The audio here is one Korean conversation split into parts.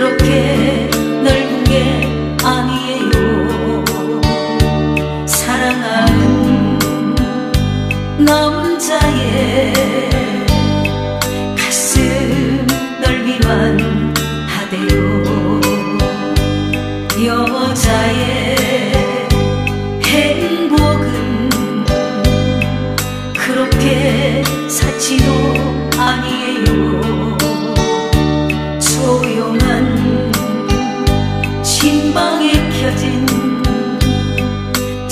그렇게 넓은 게 아니에요. 사랑하는 남자의 가슴 넓이만 하대요.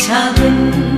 chagrin